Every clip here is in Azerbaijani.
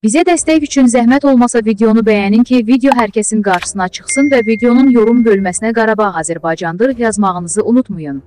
Bizə dəstək üçün zəhmət olmasa videonu bəyənin ki, video hər kəsin qarşısına çıxsın və videonun yorum bölməsinə Qarabağ Azərbaycandır yazmağınızı unutmayın.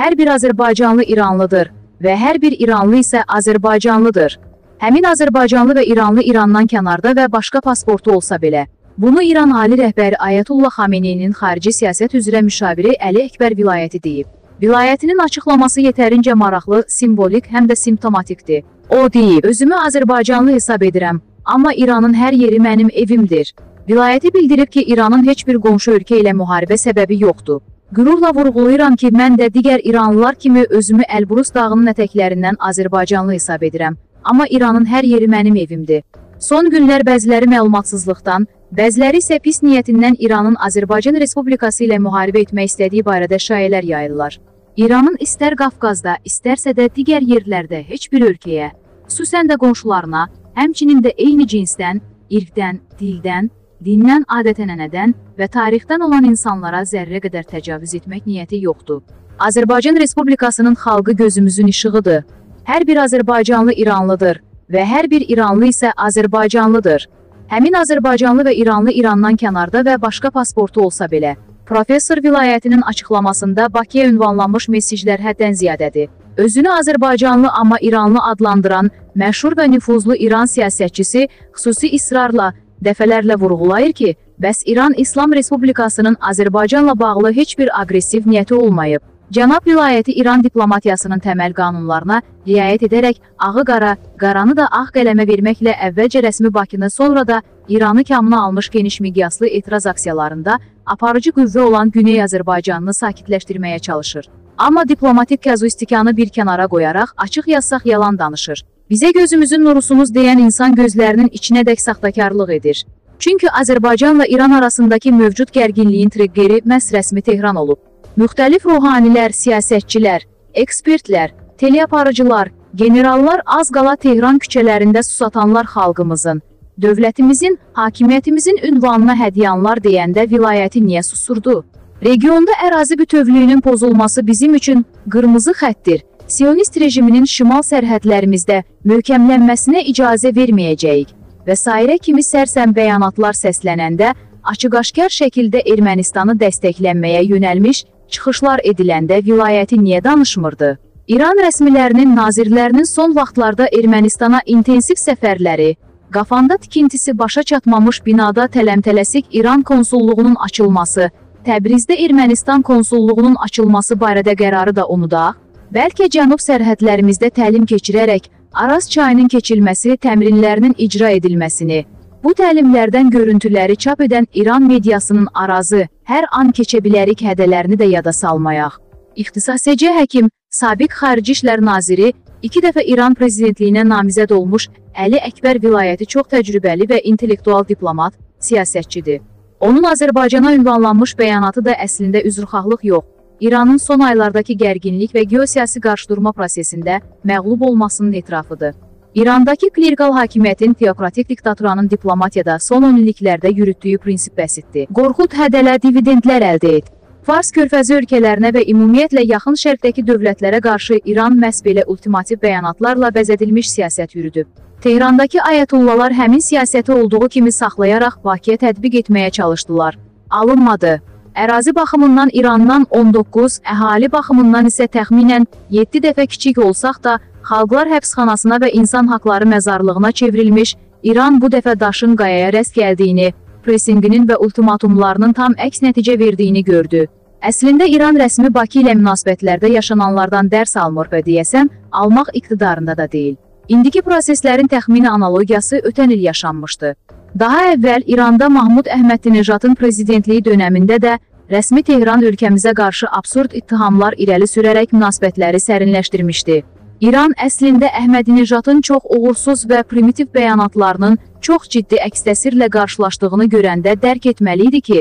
Hər bir Azərbaycanlı İranlıdır və hər bir İranlı isə Azərbaycanlıdır. Həmin Azərbaycanlı və İranlı İrandan kənarda və başqa pasportu olsa belə. Bunu İran ali rəhbəri Ayətullah Xameneyinin xarici siyasət üzrə müşaviri Əli Əkbər vilayəti deyib. Vilayətinin açıqlaması yetərincə maraqlı, simvolik, həm də simptomatikdir. O deyib, özümü Azərbaycanlı hesab edirəm, amma İranın hər yeri mənim evimdir. Vilayəti bildirib ki, İranın heç bir qonşu ölkə ilə müharibə səbəbi yoxdur. Qürurla vurğulayıram ki, mən də digər İranlılar kimi özümü Elbrus dağının ətəklərindən Azərbaycanlı hesab edirəm. Amma İranın hər yeri mənim evimdir. Son günlər bəziləri məlumatsızlıqdan, bəziləri isə pis niyyətindən İranın Azərbaycan Respublikası ilə müharibə etmək istədiyi barədə şayələr yayırlar. İranın istər Qafqazda, istərsə də digər yerlərdə heç bir ölkəyə, xüsusən də qonşularına, həmçinin də eyni cinsdən, irqdən, dildən, dindən, adət-ənənədən və tarixdən olan insanlara zərrə qədər təcavüz etmək niyyəti yoxdur. Azərbaycan Respublikasının xalqı gözümüzün işığıdır. Hər bir Azərbaycanlı İranlıdır və hər bir İranlı isə Azərbaycanlıdır. Həmin Azərbaycanlı və İranlı İrandan kənarda və başqa pasportu olsa belə, Professor vilayətinin açıqlamasında Bakıya ünvanlanmış mesajlar həddən ziyadədir. Özünü Azərbaycanlı amma İranlı adlandıran məşhur və nüfuzlu İran siyasətçisi xüsusi israrla dəfələrlə vurğulayır ki, bəs İran İslam Respublikasının Azərbaycanla bağlı heç bir aqressiv niyyəti olmayıb. Cənab vilayəti İran diplomatiyasının təməl qanunlarına riayət edərək ağı qara, qaranı da ağ qələmə verməklə əvvəlcə rəsmi Bakını, sonra da İranı kamına almış geniş miqyaslı etiraz aksiyalarında aparıcı qüvvə olan Güney Azərbaycanını sakitləşdirməyə çalışır. Amma diplomatik kazuistikanı bir kənara qoyaraq açıq yazsaq yalan danışır. Bizə gözümüzün nurusunuz deyən insan gözlərinin içinə dək saxtakarlıq edir. Çünki Azərbaycanla İran arasındakı mövcud gərginliyin trigeri məhz rəsmi Tehran olub. Müxtəlif ruhanilər, siyasətçilər, ekspertlər, teleaparıcılar, generallar az qala Tehran küçələrində susatanlar xalqımızın, dövlətimizin, hakimiyyətimizin ünvanına hədyanlar deyəndə vilayəti niyə susurdu? Regionda ərazi bütövlüyünün pozulması bizim üçün qırmızı xəttir. Siyonist rejiminin şimal sərhədlərimizdə möhkəmlənməsinə icazə verməyəcəyik və sairə kimi sərsəm bəyanatlar səslənəndə açıq-aşkar şəkildə Ermənistanı dəstəklənməyə yönəlmiş çıxışlar ediləndə vilayəti niyə danışmırdı? İran rəsmilərinin, nazirlərinin son vaxtlarda Ermənistana intensiv səfərləri, Qafanda tikintisi başa çatmamış binada tələmtələsik İran konsulluğunun açılması, Təbrizdə Ermənistan konsulluğunun açılması barədə qərarı da unudaq. Bəlkə cənub sərhədlərimizdə təlim keçirərək Araz çayının keçilməsi, təmrinlərinin icra edilməsini, bu təlimlərdən görüntüləri çap edən İran mediasının arazı, hər an keçə bilərik hədələrini də yada salmayaq. İxtisascı həkim, sabiq Xarici İşlər Naziri İki dəfə İran prezidentliyinə namizəd olmuş Əli Əkbər vilayəti çox təcrübəli və intellektual diplomat, siyasətçidir. Onun Azərbaycana ünvanlanmış bəyanatı da əslində üzrxahlıq yox, İranın son aylardakı gərginlik və geosiyasi qarşıdurma prosesində məğlub olmasının etirafıdır. İrandakı klerikal hakimiyyətin teokratik diktaturanın diplomatiyada son 10 illiklərdə yürütdüyü prinsip bəsitdir. Qorxud hədələ dividendlər əldə et. Fars körfəzi ölkələrinə və ümumiyyətlə yaxın şərqdəki dövlətlərə qarşı İran məhz belə ultimativ bəyanatlarla bəzədilmiş siyasət yürüdüb. Tehrandakı ayətullalar həmin siyasəti olduğu kimi saxlayaraq Bakıya tətbiq etməyə çalışdılar. Alınmadı. Ərazi baxımından İrandan 19, əhali baxımından isə təxminən 7 dəfə kiçik olsaq da, xalqlar həbsxanasına və insan haqları məzarlığına çevrilmiş, İran bu dəfə daşın qayaya rəst gəldiyini, presinginin və ultimatumlarının tam əks nəticə verdiyini gördü. Əslində İran rəsmi Bakı ilə münasibətlərdə yaşananlardan dərs almır və deyəsən, almaq iqtidarında da deyil. İndiki proseslərin təxmini analogiyası ötən il yaşanmışdı. Daha əvvəl İranda Mahmud Əhmədinejadın prezidentliyi dönəmində də rəsmi Tehran ölkəmizə qarşı absurd ittihamlar irəli sürərək münasibətləri sərinləşdirmişdi. İran əslində Əhmədinejadın çox uğursuz və primitiv bəyanatlarının çox ciddi əks-təsirlə qarşılaşdığını görəndə dərk etməli idi ki,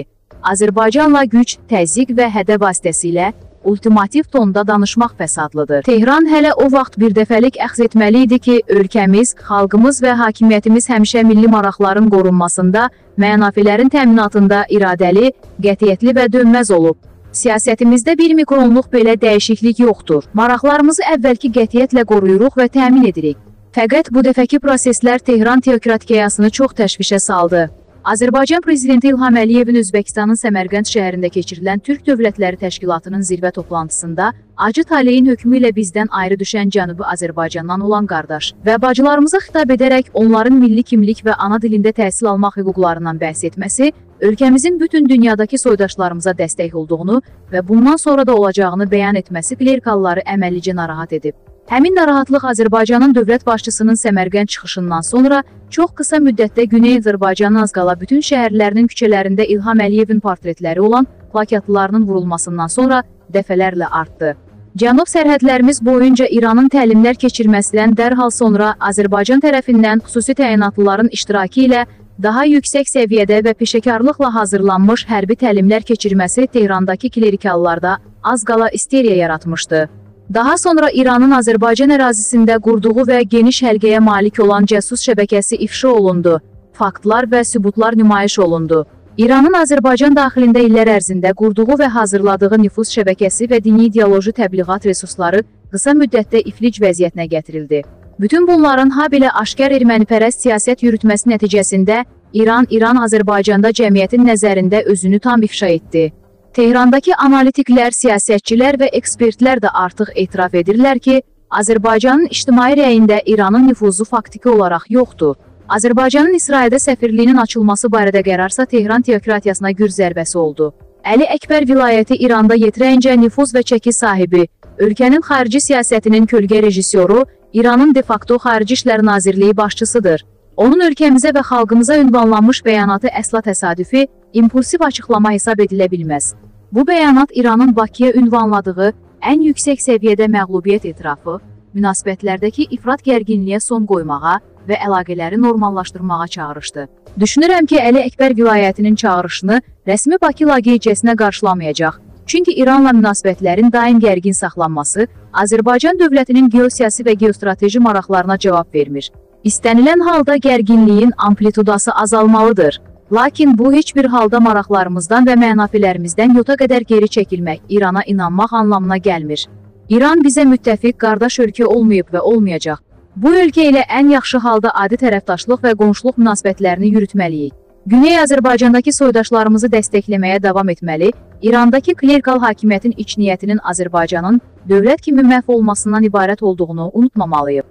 Azərbaycanla güc, təzyiq və hədə vasitəsilə ultimativ tonda danışmaq fəsadlıdır. Tehran hələ o vaxt bir dəfəlik əxz etməli idi ki, ölkəmiz, xalqımız və hakimiyyətimiz həmişə milli maraqların qorunmasında, mənafilərin təminatında iradəli, qətiyyətli və dönməz olub. Siyasətimizdə bir mikronluq belə dəyişiklik yoxdur. Maraqlarımızı əvvəlki qətiyyətlə qoruyuruq və təmin edirik. Fəqət bu dəfəki proseslər Tehran teokratiyasını çox təşvişə saldı. Azərbaycan prezidenti İlham Əliyevin Özbəkistanın Səmərqənd şəhərində keçirilən Türk Dövlətləri Təşkilatının zirvə toplantısında acı taleyin hökmü ilə bizdən ayrı düşən Cənubi Azərbaycandan olan qardaş və bacılarımıza xitab edərək onların milli kimlik və ana dilində təhsil almaq hüquqlarından bəhs etməsi ölkəmizin bütün dünyadakı soydaşlarımıza dəstək olduğunu və bundan sonra da olacağını bəyan etməsi klerikalları əməllicə narahat edib. Həmin narahatlıq Azərbaycanın dövlət başçısının Səmərqənd çıxışından sonra çox qısa müddətdə Güney Azərbaycanın az qala bütün şəhərlərinin küçələrində İlham Əliyevin portretləri olan plakatlarının vurulmasından sonra dəfələrlə artdı. Cənub sərhədlərimiz boyunca İranın təlimlər keçirməsindən dərhal sonra Azərbaycan tərəfindən xüsusi təyinatlıların iştirakı ilə daha yüksək səviyyədə və peşəkarlıqla hazırlanmış hərbi təlimlər keçirməsi Tehrandakı klerikallarda az qala isteriya yaratmışdı. Daha sonra İranın Azərbaycan ərazisində qurduğu və geniş həlqəyə malik olan cəsus şəbəkəsi ifşa olundu. Faktlar və sübutlar nümayiş olundu. İranın Azərbaycan daxilində illər ərzində qurduğu və hazırladığı nüfuz şəbəkəsi və dini ideoloji təbliğat resursları qısa müddətdə iflic vəziyyətinə gətirildi. Bütün bunların ha belə aşkar ermənipərəst siyasət yürütməsi nəticəsində İran, İran Azərbaycanda cəmiyyətin nəzərində özünü tam ifşa etdi. Tehrandakı analitiklər, siyasətçilər və ekspertlər də artıq etiraf edirlər ki, Azərbaycanın ictimai rəyində İranın nüfuzu faktiki olaraq yoxdur. Azərbaycanın İsraildə səfirliyinin açılması barədə qərarsa Tehran teokratiyasına gür zərbəsi oldu. Əli Əkbər vilayəti İranda yetirəyincə nüfuz və çəki sahibi, ölkənin xarici siyasətinin kölgə rejissoru, İranın de facto Xarici İşlər Nazirliyi başçısıdır. Onun ölkəmizə və xalqımıza ünvanlanmış bəyanatı əsla təsadüfi, impulsiv açıqlama hesab edilə bilməz. Bu bəyanat İranın Bakıya ünvanladığı ən yüksək səviyyədə məğlubiyyət etirafı, münasibətlərdəki ifrat gərginliyə son qoymağa və əlaqələri normallaşdırmağa çağırışdı. Düşünürəm ki, Əli Əkbər vilayətinin çağırışını rəsmi Bakı laqeydcəsinə qarşılamayacaq. Çünki İranla münasibətlərin daim gərgin saxlanması Azərbaycan dövlətinin geosiyasi və geostrateji maraqlarına cavab vermir. İstənilən halda gərginliyin amplitudası azalmalıdır. Lakin bu heç bir halda maraqlarımızdan və mənafilərimizdən yota qədər geri çəkilmək, İrana inanmaq anlamına gəlmir. İran bizə müttəfiq, qardaş ölkə olmayıb və olmayacaq. Bu ölkə ilə ən yaxşı halda adi tərəfdaşlıq və qonşuluq münasibətlərini yürütməliyik. Güney Azərbaycandakı soydaşlarımızı dəstəkləməyə davam etməli, İrandakı klerikal hakimiyyətin iç niyyətinin Azərbaycanın dövlət kimi məhv olmasından ibarət olduğunu unutmamalıyıq.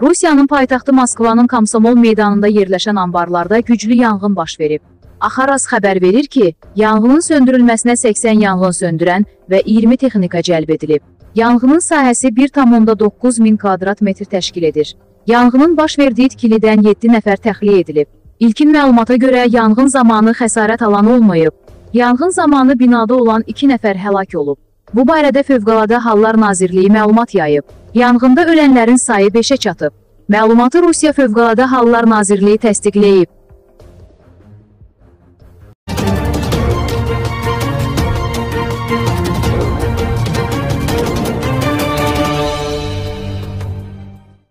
Rusiyanın paytaxtı Moskvanın Komsomol meydanında yerləşən anbarlarda güclü yanğın baş verib. Axaras xəbər verir ki, yanğının söndürülməsinə 80 yanğın söndürən və 20 texnika cəlb edilib. Yanğının sahəsi 1,9 min kvadrat metr təşkil edir. Yanğının baş verdiyi tikilidən 7 nəfər təxliyə edilib. İlkin məlumata görə yanğın zamanı xəsarət alan olmayıb. Yanğın zamanı binada olan 2 nəfər həlak olub. Bu barədə Fövqəladə Hallar Nazirliyi məlumat yayıb. Yanğında ölənlərin sayı 5-ə çatıb. Məlumatı Rusiya Fövqəladə Hallar Nazirliyi təsdiqləyib.